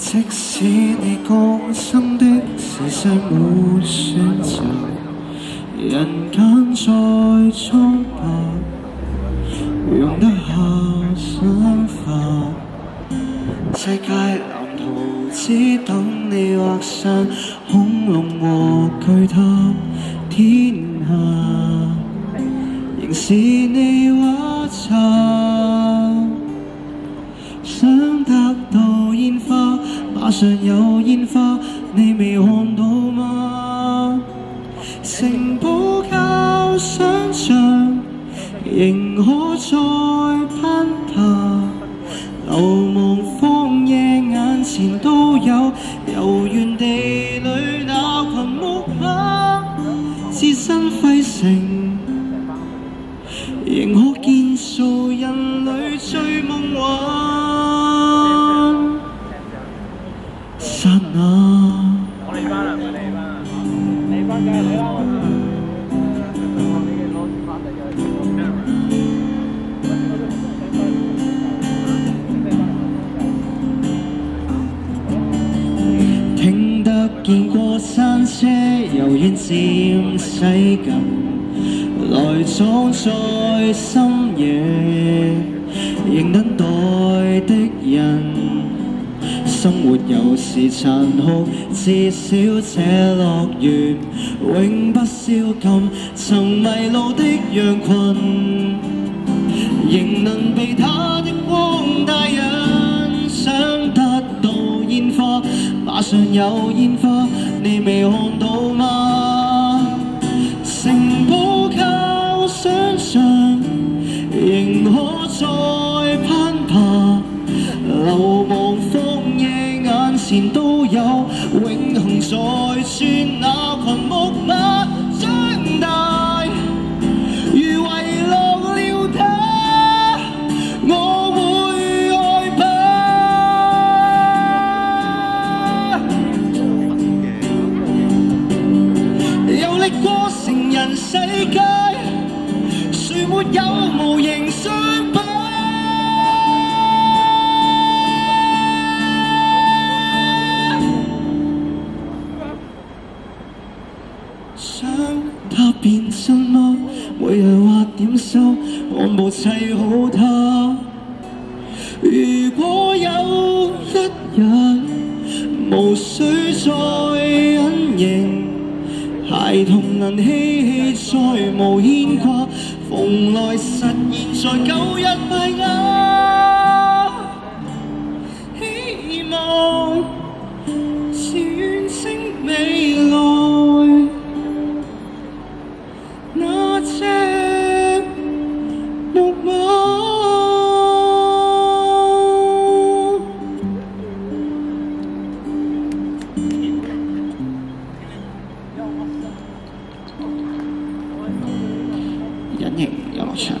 即使你降生的时世没选择，人间再苍白。用得下想法，世界蓝图只等你画上恐龙和巨塔，天下仍是你画册。想得到烟花，马上有烟花，你未看到吗？城堡靠想象。仍可再攀爬，流亡荒野眼前都有，遥远地里那群木马，置身废城，仍可见造人类最梦幻刹那。见过山车，由远渐驶近，来藏在深夜，仍等待的人。生活有时残酷，至少这乐园永不消禁。曾迷路的羊群，仍能被它的光。上有烟花，你未看到吗？城堡靠想像，仍可再攀爬。流亡荒野眼前都有，永恒在转那群木马。世界，谁没有无形伤疤？想他变什么？每日画点心，我磨砌好他。如果有一日，无需再隐形。孩童能嬉戏，再无牵挂。蓬莱实现，在旧日迷暗。眼影，也老吃。